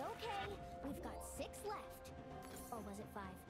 okay. We've got six left. Or was it five?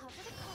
好，谢谢。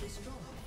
Destroyed.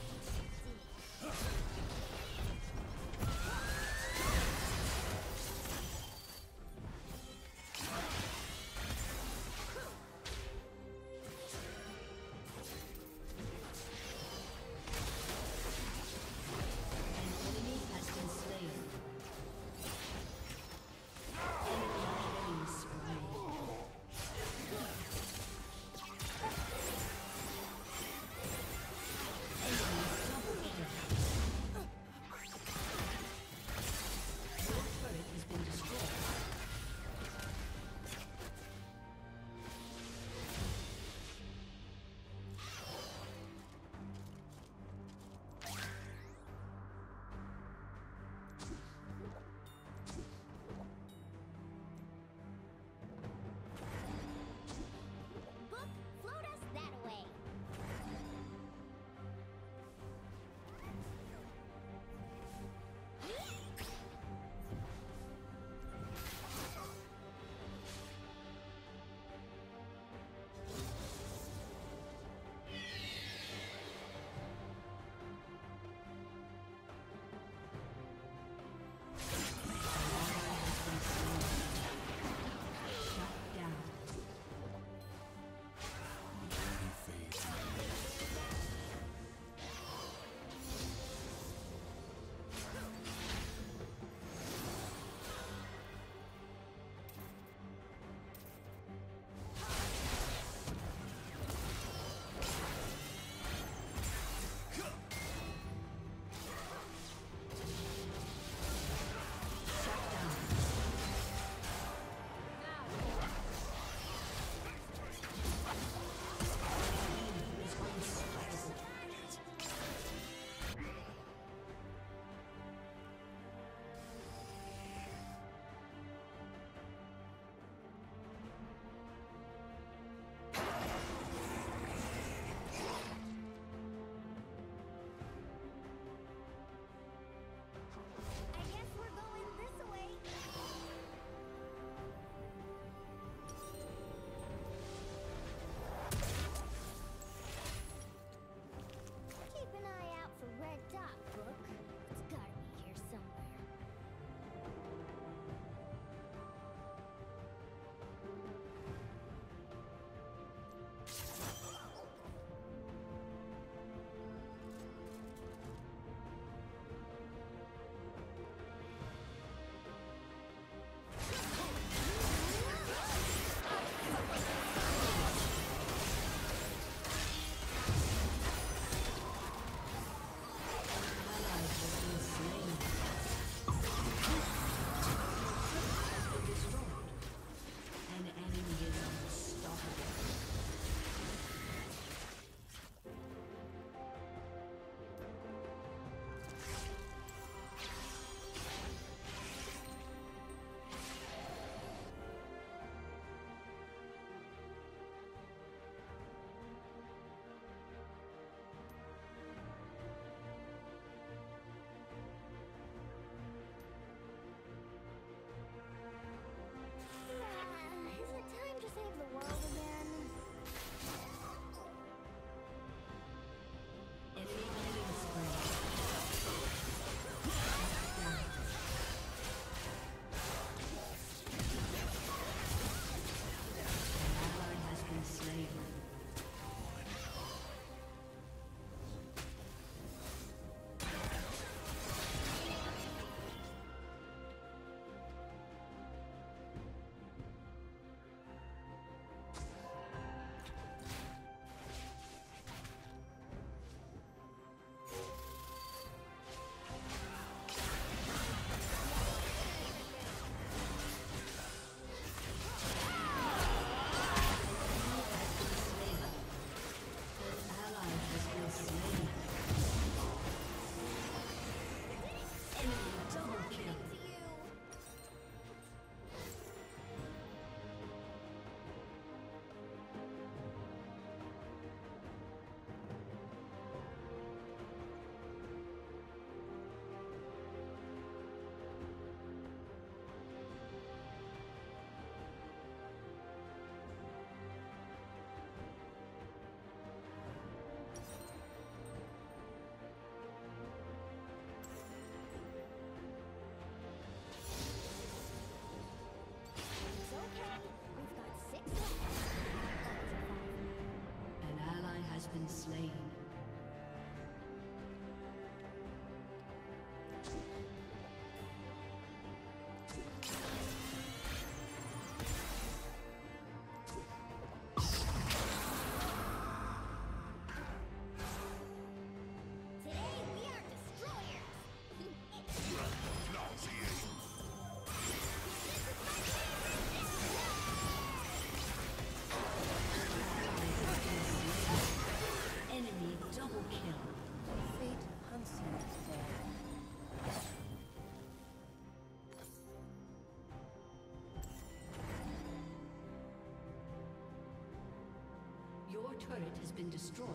Your turret has been destroyed.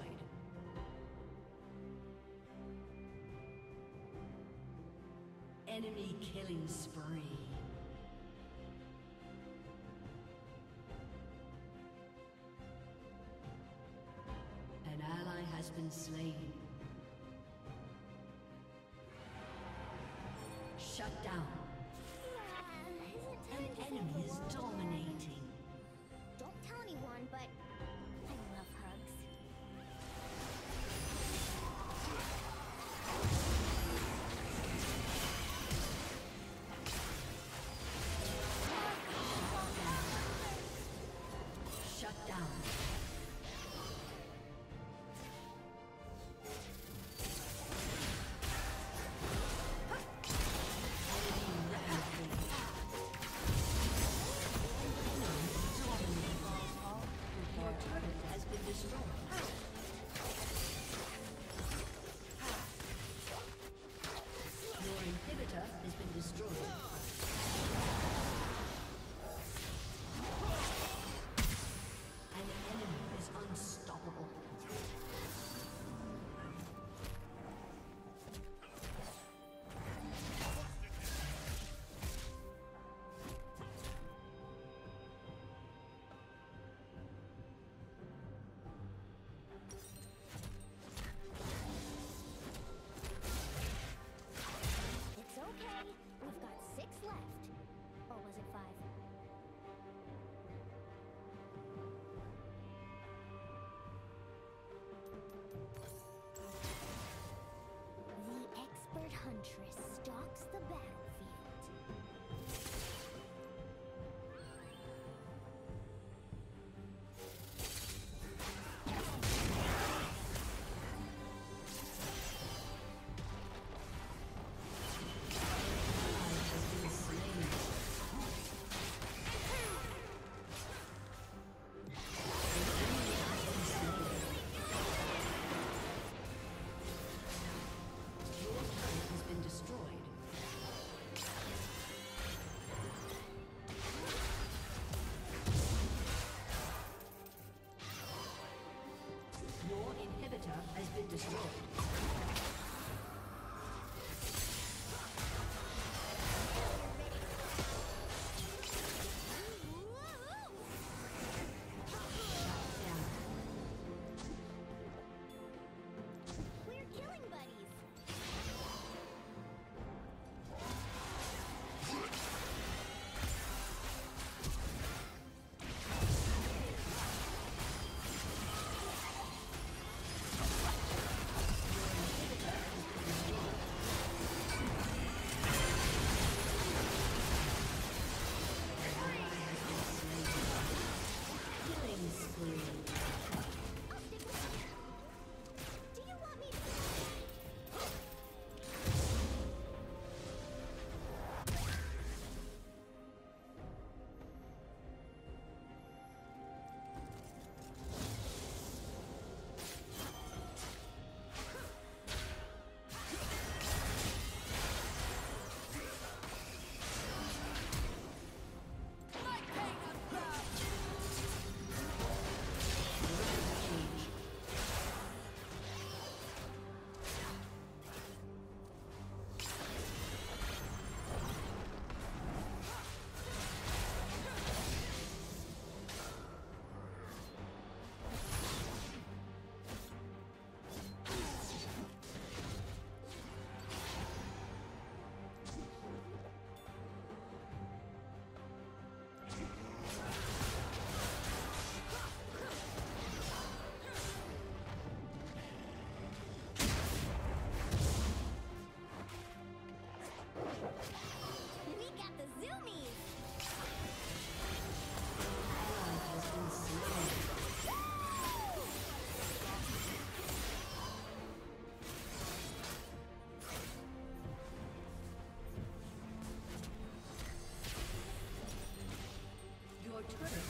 Enemy killing spree. An ally has been slain. Shut down. destroyed. Twitter.